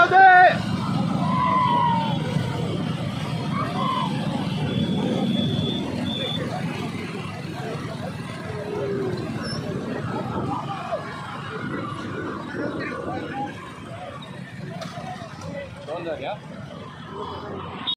ませどんだけ